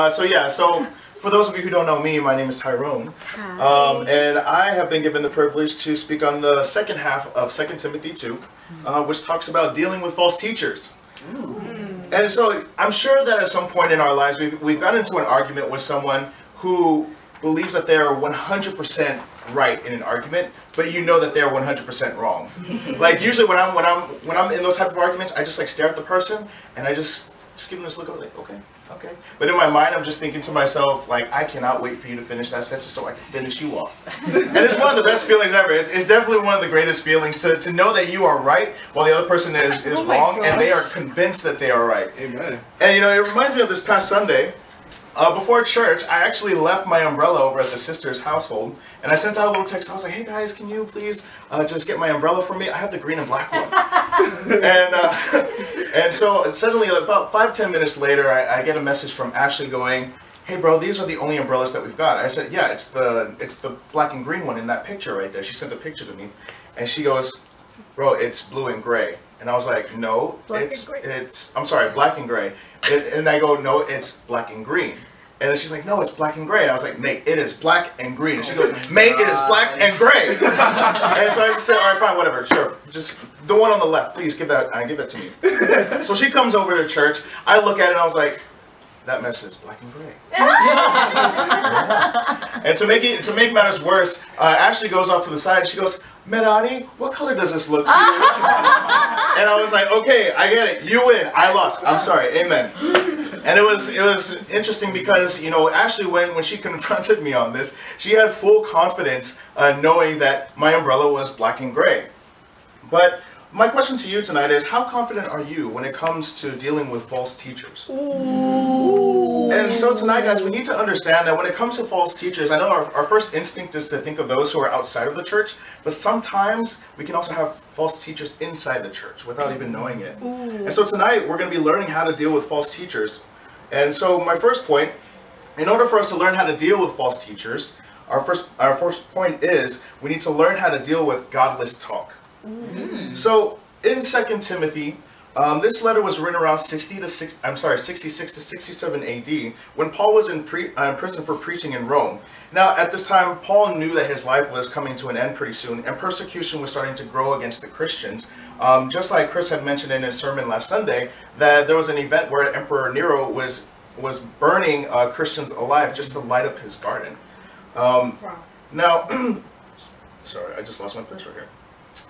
Uh, so yeah, so for those of you who don't know me, my name is Tyrone, um, and I have been given the privilege to speak on the second half of 2 Timothy 2, uh, which talks about dealing with false teachers. And so I'm sure that at some point in our lives, we've, we've gotten into an argument with someone who believes that they're 100% right in an argument, but you know that they're 100% wrong. like usually when I'm when I'm when I'm in those type of arguments, I just like stare at the person and I just just give them this look of like, okay, okay. But in my mind, I'm just thinking to myself, like, I cannot wait for you to finish that sentence so I can finish you off. and it's one of the best feelings ever. It's, it's definitely one of the greatest feelings to, to know that you are right while the other person is, is Oh wrong gosh. and they are convinced that they are right. Amen. And you know, it reminds me of this past Sunday. Uh, before church, I actually left my umbrella over at the sister's household, and I sent out a little text. I was like, "Hey guys, can you please uh, just get my umbrella for me? I have the green and black one." and uh, and so suddenly, about five ten minutes later, I, I get a message from Ashley going, "Hey bro, these are the only umbrellas that we've got." I said, "Yeah, it's the it's the black and green one in that picture right there." She sent a picture to me, and she goes, "Bro, it's blue and gray." And I was like, "No, Black it's it's I'm sorry, black and gray." And, and I go, "No, it's black and green." And then she's like, "No, it's black and gray." And I was like, "Nate, it is black and green." And she goes, "Mate, it is black and gray." and so I just said, "All right, fine, whatever, sure. Just the one on the left, please give that. Uh, give that to me." so she comes over to church. I look at it and I was like, "That mess is black and gray." and to make it to make matters worse, uh, Ashley goes off to the side. and She goes, "Merani, what color does this look to you?" and I was like, "Okay, I get it. You win. I lost. I'm sorry. Amen." And it was it was interesting because you know Ashley when when she confronted me on this, she had full confidence uh, knowing that my umbrella was black and gray. But my question to you tonight is how confident are you when it comes to dealing with false teachers? And so tonight, guys, we need to understand that when it comes to false teachers, I know our, our first instinct is to think of those who are outside of the church, but sometimes we can also have false teachers inside the church without even knowing it. And so tonight, we're going to be learning how to deal with false teachers. And so my first point, in order for us to learn how to deal with false teachers, our first our first point is we need to learn how to deal with godless talk. Mm-hmm. So in Second Timothy, um, this letter was written around 60 to 6, I'm sorry, 66 to 67 AD when Paul was in, pre, uh, in prison for preaching in Rome. Now, at this time, Paul knew that his life was coming to an end pretty soon, and persecution was starting to grow against the Christians. Um, just like Chris had mentioned in his sermon last Sunday, that there was an event where Emperor Nero was was burning uh, Christians alive just to light up his garden. Um, now, sorry, I just lost my place right here.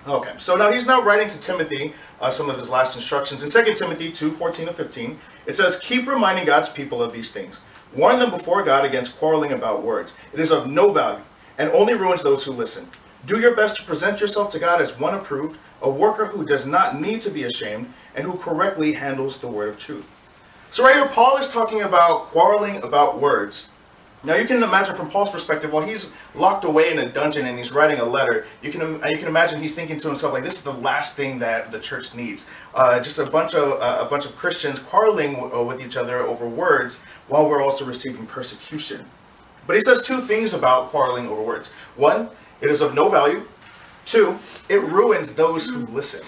Okay, so now he's now writing to Timothy uh, some of his last instructions. In 2 Timothy 2 14 to 15, it says, Keep reminding God's people of these things. Warn them before God against quarreling about words. It is of no value and only ruins those who listen. Do your best to present yourself to God as one approved, a worker who does not need to be ashamed, and who correctly handles the word of truth. So, right here, Paul is talking about quarreling about words. Now you can imagine from Paul's perspective, while he's locked away in a dungeon and he's writing a letter, you can you can imagine he's thinking to himself like, this is the last thing that the church needs. Uh, just a bunch of uh, a bunch of Christians quarreling uh, with each other over words, while we're also receiving persecution. But he says two things about quarreling over words. One, it is of no value. Two, it ruins those who listen.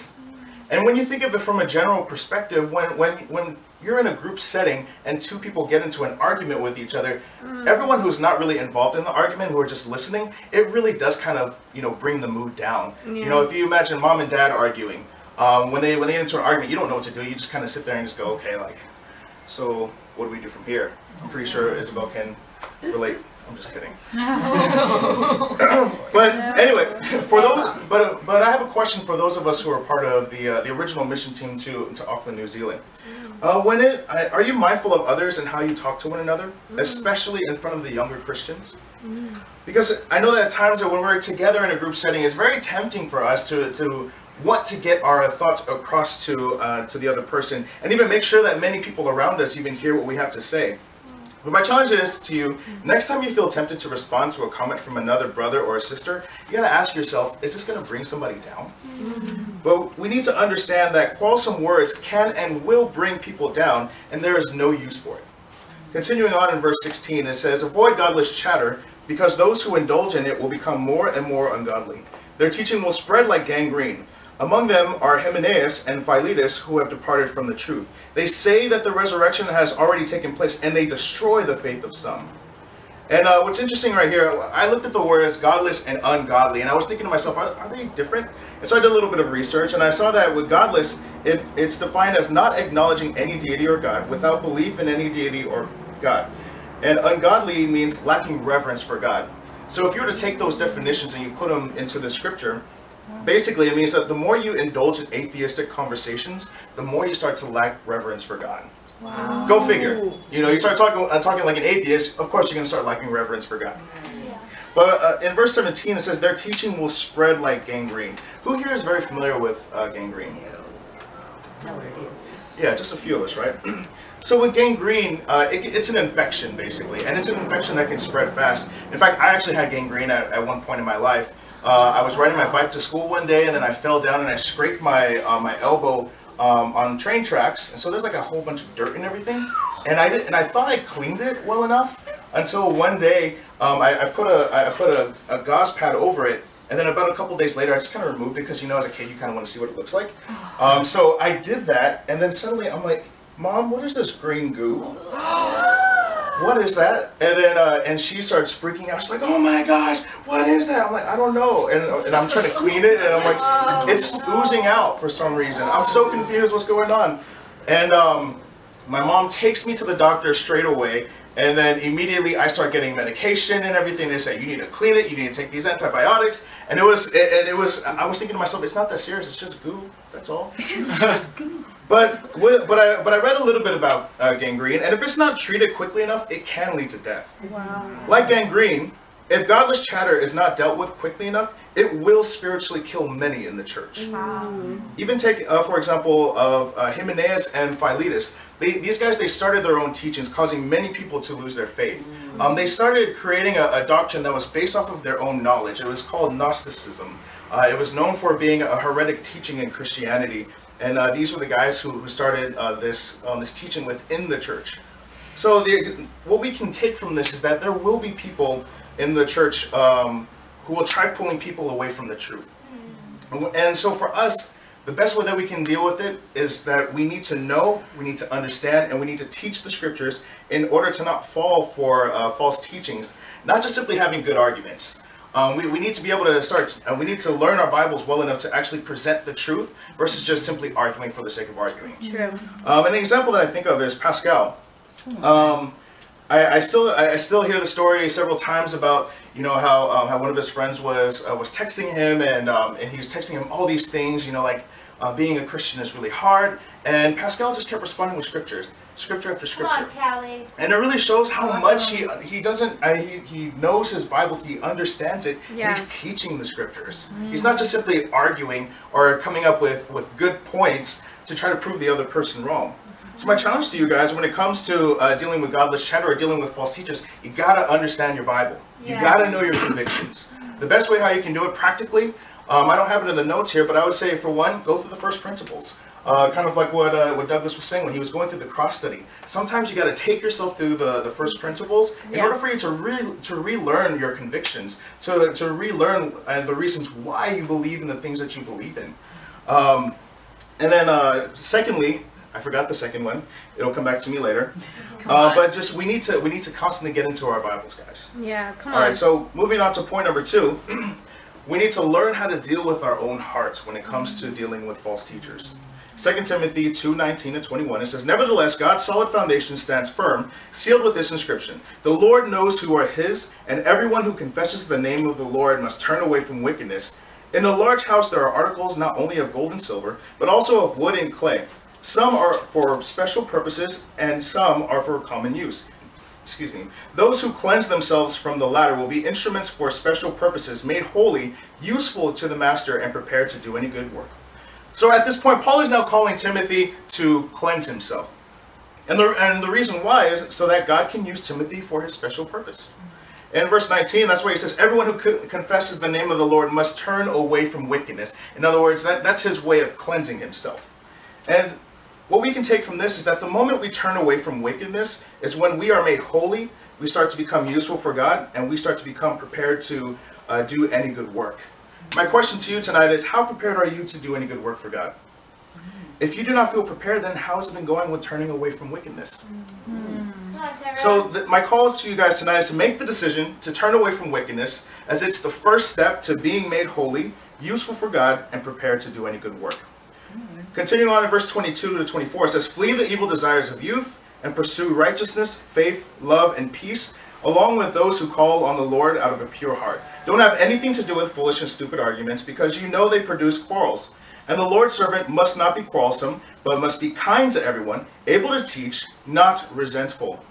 And when you think of it from a general perspective, when when when you're in a group setting and two people get into an argument with each other, everyone who's not really involved in the argument, who are just listening, it really does kind of you know bring the mood down. You know, if you imagine mom and dad arguing, um, when they when they get into an argument, you don't know what to do. You just kind of sit there and just go, okay, like, so what do we do from here? I'm pretty sure Isabel can relate. I'm just kidding. but anyway, for those, but but I have a question for those of us who are part of the uh, the original mission team to to Auckland, New Zealand. Uh, when it, I- are you mindful of others and how you talk to one another, especially in front of the younger Christians? Because I know that at times that when we're together in a group setting, it's very tempting for us to to want to get our thoughts across to uh, to the other person, and even make sure that many people around us even hear what we have to say. But my challenge is to you, next time you feel tempted to respond to a comment from another brother or a sister, you gotta ask yourself, is this gonna bring somebody down? But we need to understand that quarrelsome words can and will bring people down, and there is no use for it. Continuing on in verse 16, it says, Avoid godless chatter, because those who indulge in it will become more and more ungodly. Their teaching will spread like gangrene. Among them are Hymenaeus and Philetus, who have departed from the truth. They say that the resurrection has already taken place, and they destroy the faith of some. And uh, what's interesting right here, I looked at the words godless and ungodly, and I was thinking to myself, are, are they different? And so I did a little bit of research, and I saw that with godless, it, it's defined as not acknowledging any deity or God, without belief in any deity or God. And ungodly means lacking reverence for God. So if you were to take those definitions and you put them into the scripture, basically it means that the more you indulge in atheistic conversations, the more you start to lack reverence for God. Wow. Go figure. You know, you start talking uh, talking like an atheist, of course you're going to start lacking reverence for God. But uh, in verse 17 it says, their teaching will spread like gangrene. Who here is very familiar with uh, gangrene? Yeah, just a few of us, right? so with gangrene, uh, it, it's an infection basically, and it's an infection that can spread fast. In fact, I actually had gangrene at, at one point in my life. Uh, I was riding my bike to school one day, and then I fell down and I scraped my uh, my elbow um, on train tracks, and so there's like a whole bunch of dirt and everything. And I did, and I thought I cleaned it well enough until one day um, I, I put a I put a, a gauze pad over it, and then about a couple days later, I just kind of removed it because you know, as a kid, you kind of want to see what it looks like. Um, so I did that, and then suddenly I'm like, "Mom, what is this green goo?" What is that? And then uh, and she starts freaking out. She's like, "Oh my gosh, what is that?" I'm like, "I don't know." And, and I'm trying to clean it, and I'm like, "It's oozing out for some reason." I'm so confused. What's going on? And um, my mom takes me to the doctor straight away, and then immediately I start getting medication and everything. They say you need to clean it, you need to take these antibiotics, and it was and it was. I was thinking to myself, it's not that serious. It's just goo. That's all. But but I but I read a little bit about uh, gangrene, and if it's not treated quickly enough, it can lead to death. Wow. Like gangrene, if godless chatter is not dealt with quickly enough, it will spiritually kill many in the church. Wow. Even take, uh, for example, of uh, Hymenaeus and Philetus. They, these guys, they started their own teachings, causing many people to lose their faith. Um, they started creating a, a doctrine that was based off of their own knowledge. It was called Gnosticism. Uh, it was known for being a heretic teaching in Christianity. And uh, these were the guys who, who started uh, this, um, this teaching within the church. So the, what we can take from this is that there will be people in the church um, who will try pulling people away from the truth. And so for us, the best way that we can deal with it is that we need to know, we need to understand, and we need to teach the scriptures in order to not fall for uh, false teachings, not just simply having good arguments. Um, we, we need to be able to start, uh, we need to learn our Bibles well enough to actually present the truth versus just simply arguing for the sake of arguing. True. Um, an example that I think of is Pascal. Um, I, I still I still hear the story several times about you know how um, how one of his friends was uh, was texting him and um, and he was texting him all these things you know like uh, being a Christian is really hard and Pascal just kept responding with scriptures scripture after Come scripture on, Callie. and it really shows how much he he doesn't I, he, he knows his Bible he understands it and Yeah. he's teaching the scriptures he's not just simply arguing or coming up with with good points to try to prove the other person wrong so my challenge to you guys, when it comes to uh, dealing with godless chatter or dealing with false teachers, you gotta understand your Bible. You gotta know your convictions. The best way how you can do it practically, um, I don't have it in the notes here, but I would say for one, go through the first principles. Uh, kind of like what uh, what Douglas was saying when he was going through the cross study. Sometimes you got to take yourself through the, the first principles in Yeah. order for you to re to relearn your convictions, to to relearn uh, the reasons why you believe in the things that you believe in. Um, and then, uh, secondly, I forgot the second one. It'll come back to me later. Uh, but just we need to we need to constantly get into our Bibles, guys. Yeah, come All on. right. So moving on to point number two, we need to learn how to deal with our own hearts when it comes to dealing with false teachers. 2 Timothy 2 19 and 21, it says, Nevertheless, God's solid foundation stands firm, sealed with this inscription The Lord knows who are his, and everyone who confesses the name of the Lord must turn away from wickedness. In a large house there are articles not only of gold and silver, but also of wood and clay. Some are for special purposes, and some are for common use. Excuse me. Those who cleanse themselves from the latter will be instruments for special purposes, made holy, useful to the master, and prepared to do any good work. So at this point, Paul is now calling Timothy to cleanse himself. And the, and the reason why is so that God can use Timothy for his special purpose. In verse 19, that's why he says, Everyone who co- confesses the name of the Lord must turn away from wickedness. In other words, that, that's his way of cleansing himself. And what we can take from this is that the moment we turn away from wickedness is when we are made holy, we start to become useful for God, and we start to become prepared to uh, do any good work. My question to you tonight is how prepared are you to do any good work for God? If you do not feel prepared, then how has it been going with turning away from wickedness? Mm-hmm. So th- my call to you guys tonight is to make the decision to turn away from wickedness, as it's the first step to being made holy, useful for God, and prepared to do any good work. Continuing on in verse 22 to 24, it says, Flee the evil desires of youth and pursue righteousness, faith, love, and peace, along with those who call on the Lord out of a pure heart. Don't have anything to do with foolish and stupid arguments, because you know they produce quarrels. And the Lord's servant must not be quarrelsome, but must be kind to everyone, able to teach, not resentful.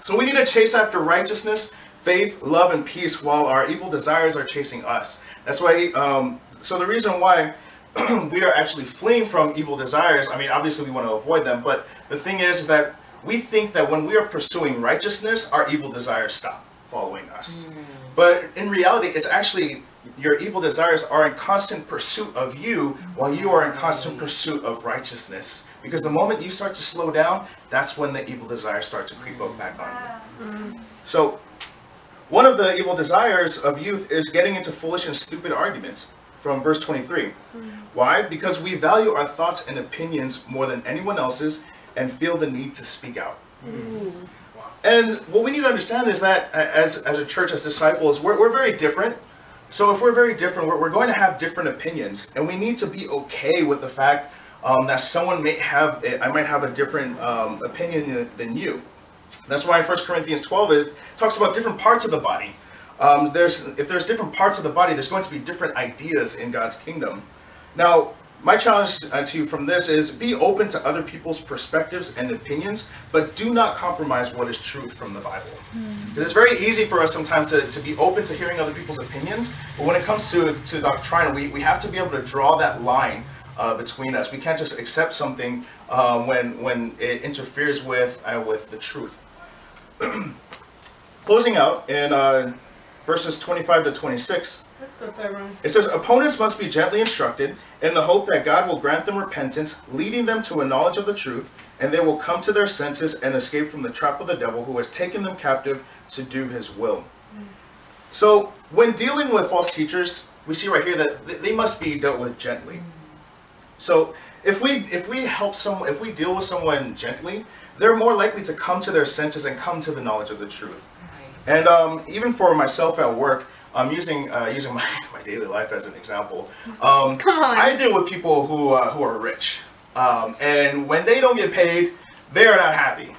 So we need to chase after righteousness, faith, love, and peace while our evil desires are chasing us. That's why, um, so the reason why we are actually fleeing from evil desires, I mean, obviously we want to avoid them, but the thing is, is that we think that when we are pursuing righteousness, our evil desires stop following us. Hmm. But in reality, it's actually your evil desires are in constant pursuit of you while you are in constant hmm. pursuit of righteousness. Because the moment you start to slow down, that's when the evil desires start to creep up hmm. back on you. So, one of the evil desires of youth is getting into foolish and stupid arguments from verse 23. Why? Because we value our thoughts and opinions more than anyone else's and feel the need to speak out. And what we need to understand is that as, as a church, as disciples, we're, we're very different. So if we're very different, we're, we're going to have different opinions, and we need to be okay with the fact um, that someone may have, I might have a different um, opinion than you. That's why in 1 Corinthians 12 it talks about different parts of the body. Um, there's if there's different parts of the body, there's going to be different ideas in God's kingdom. Now, my challenge uh, to you from this is be open to other people's perspectives and opinions, but do not compromise what is truth from the Bible. Because it's very easy for us sometimes to, to be open to hearing other people's opinions, but when it comes to, to doctrine, we, we have to be able to draw that line uh, between us. We can't just accept something uh, when, when it interferes with, uh, with the truth. Closing out in uh, verses 25 to 26, Tyrone. it says, Opponents must be gently instructed in the hope that God will grant them repentance, leading them to a knowledge of the truth, and they will come to their senses and escape from the trap of the devil who has taken them captive to do his will. So, when dealing with false teachers, we see right here that they must be dealt with gently. So, if we if we help someone, if we deal with someone gently, they're more likely to come to their senses and come to the knowledge of the truth. And um, even for myself at work, I'm using uh, using my, my daily life as an example. Um, Come on. I deal with people who uh, who are rich, um, and when they don't get paid, they are not happy.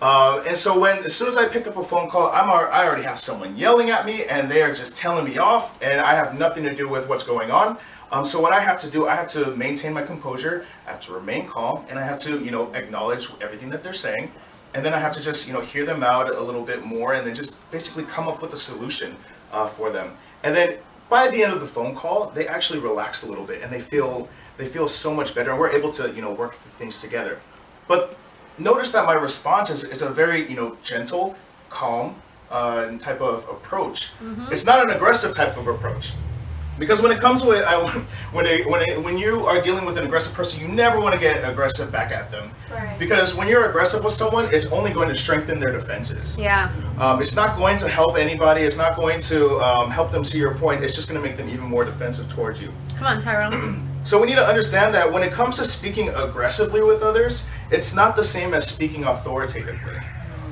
Uh, and so when as soon as I pick up a phone call, I'm I already have someone yelling at me, and they are just telling me off, and I have nothing to do with what's going on. Um, so what I have to do, I have to maintain my composure. I have to remain calm, and I have to you know acknowledge everything that they're saying and then I have to just you know hear them out a little bit more, and then just basically come up with a solution uh, for them. And then by the end of the phone call, they actually relax a little bit, and they feel they feel so much better, and we're able to you know work through things together. But notice that my response is, is a very you know gentle, calm uh, type of approach. It's not an aggressive type of approach. Because when it comes to it, I, when it, when it, when you are dealing with an aggressive person, you never want to get aggressive back at them. Right. Because when you're aggressive with someone, it's only going to strengthen their defenses. Yeah. Um, it's not going to help anybody. It's not going to um, help them see your point. It's just going to make them even more defensive towards you. Come on, Tyrone. So we need to understand that when it comes to speaking aggressively with others, it's not the same as speaking authoritatively.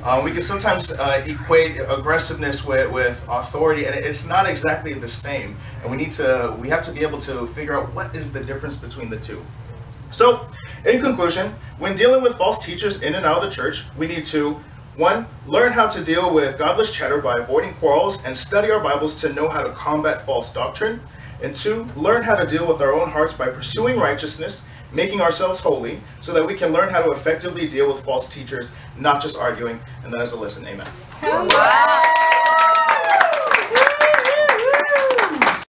Uh, we can sometimes uh, equate aggressiveness with, with authority, and it's not exactly the same. And we need to we have to be able to figure out what is the difference between the two. So, in conclusion, when dealing with false teachers in and out of the church, we need to one, learn how to deal with godless chatter by avoiding quarrels and study our Bibles to know how to combat false doctrine. And two, learn how to deal with our own hearts by pursuing righteousness, making ourselves holy, so that we can learn how to effectively deal with false teachers, not just arguing. And that is a lesson. Amen.